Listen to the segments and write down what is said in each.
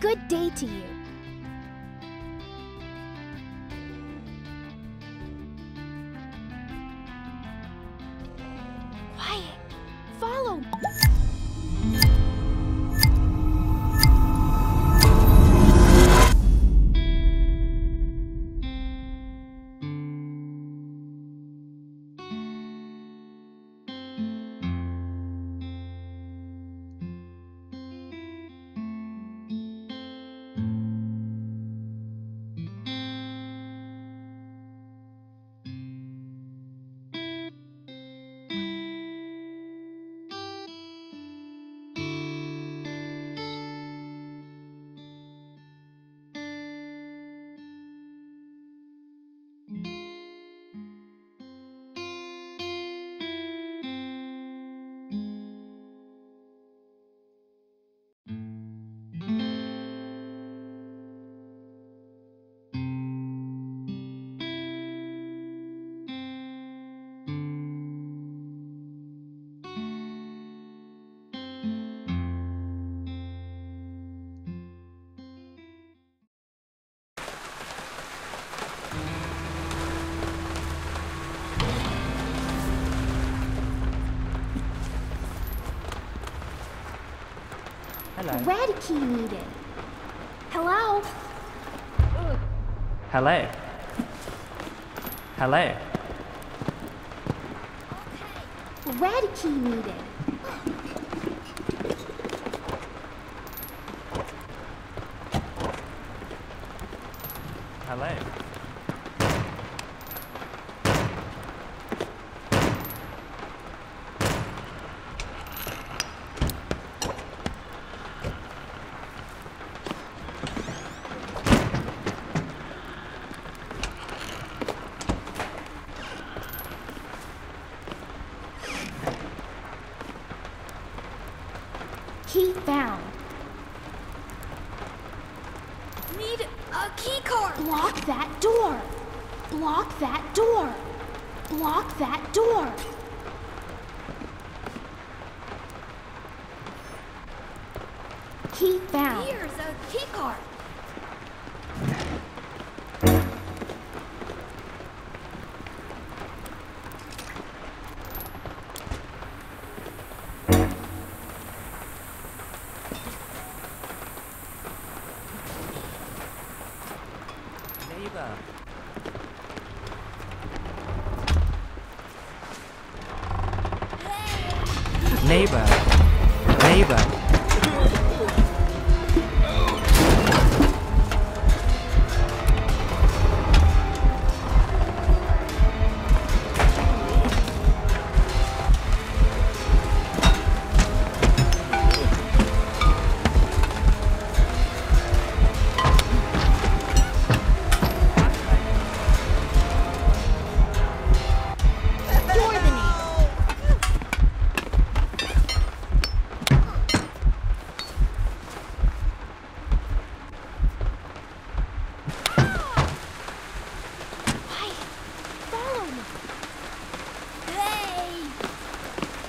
Good day to you. Mm-hmm. Hello. Red key needed. Hello? Hello. Hello. Red key needed. Hello. Key found. Need a key card. Block that door. Block that door. Block that door. Key found. Here's a key card.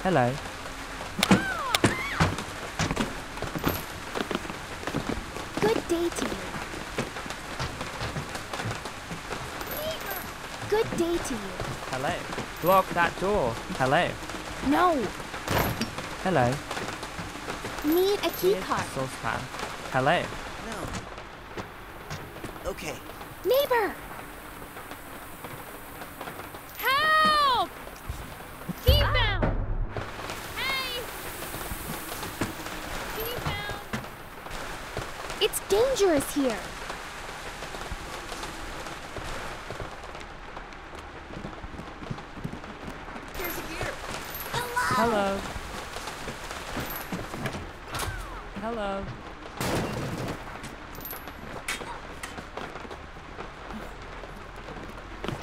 Hello. Good day to you. Good day to you. Hello. Block that door. Hello. No. Hello. Need a key Here's the card. saucepan. Hello. No. Okay. Neighbor. Dangerous here. Here's a gear. Hello. Hello.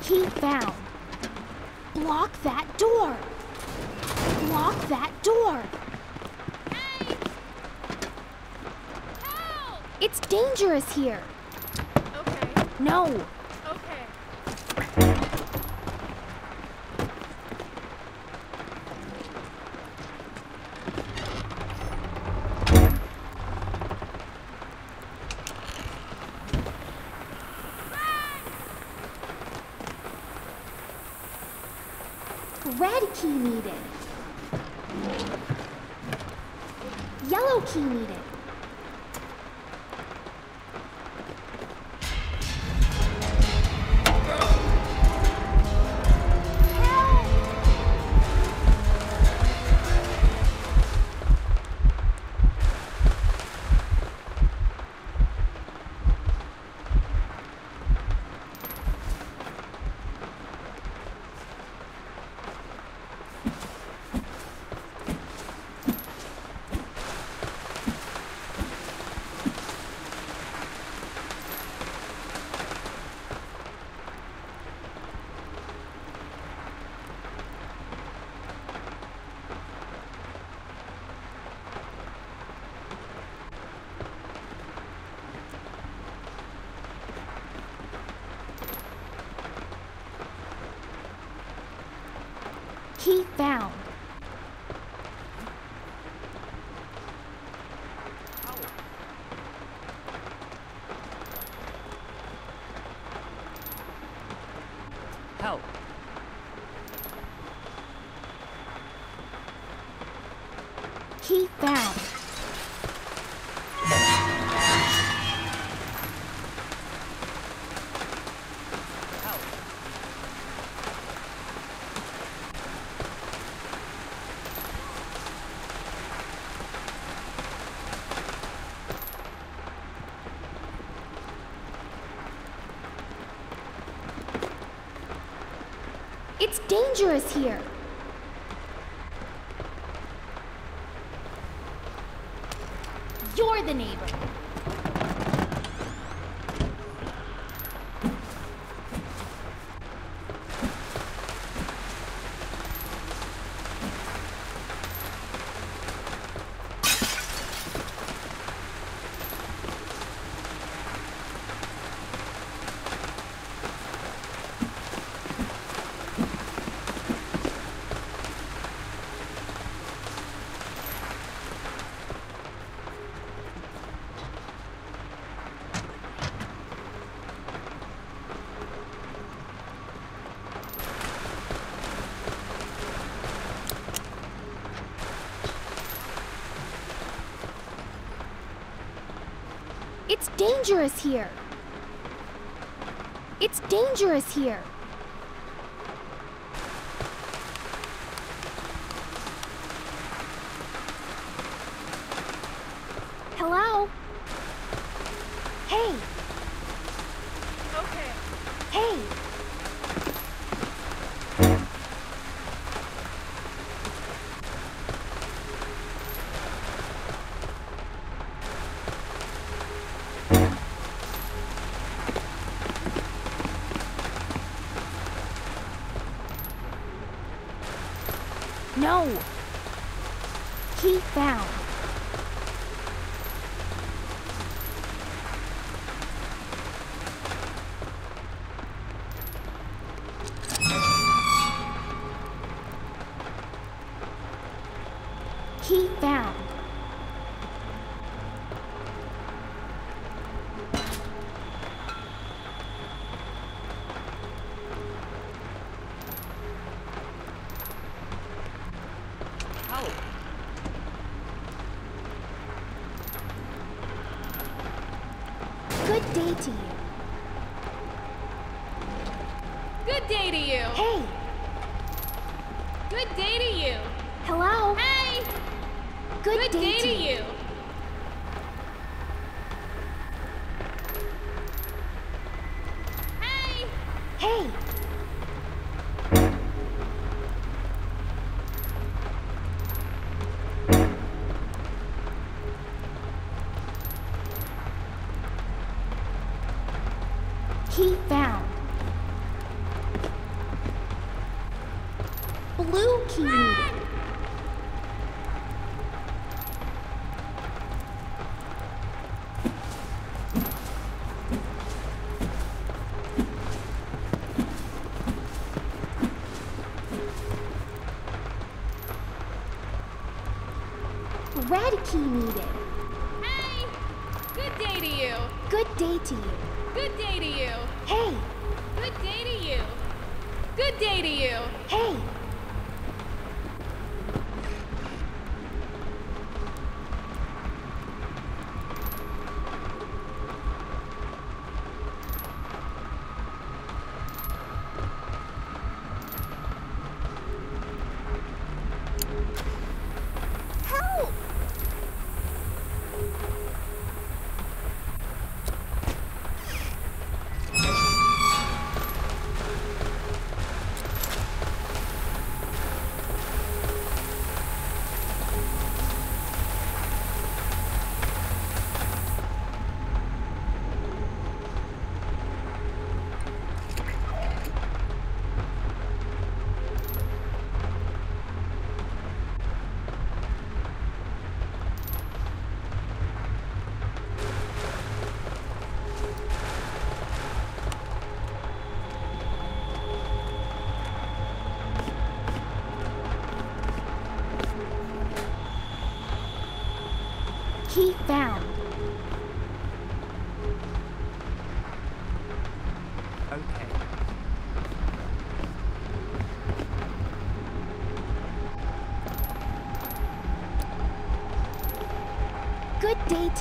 Key found. Block that door. Block that door. It's dangerous here. Okay. No. Okay. Red key needed. Yellow key needed. It's dangerous here. It's dangerous here. It's dangerous here. Hello? Hey, Okay. hey. No. Key found. Help. Good day to you. Good day to you. Hey, Good day to you. hello. Hey. Good, Good day to you. Hey. Key needed. Hey. Good day to you. Good day to you. Good day to you. Hey, Good day to you. Good day to you. hey,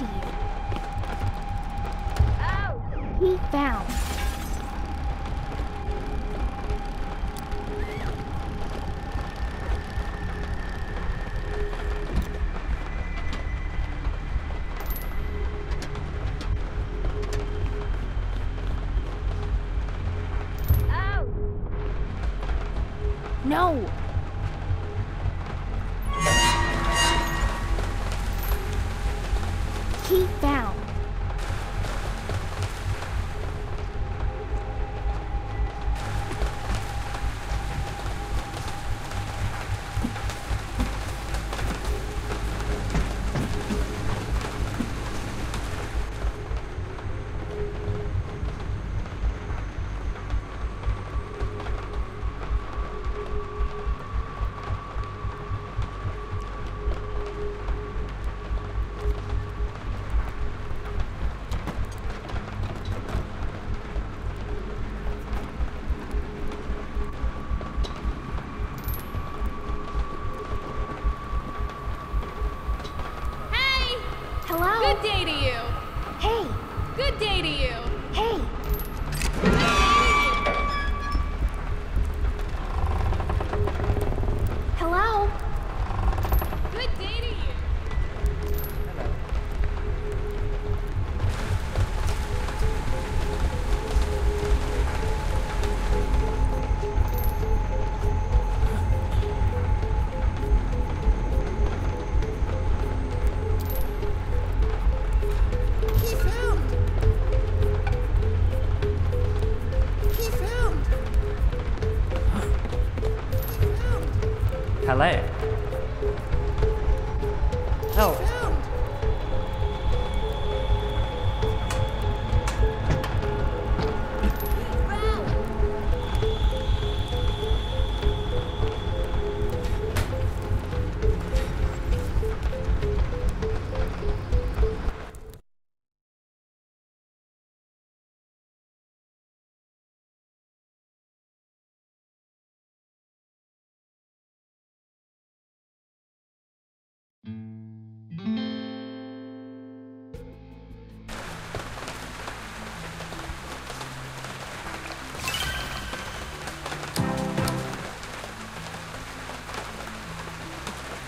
you. Key found. Hello. Oh,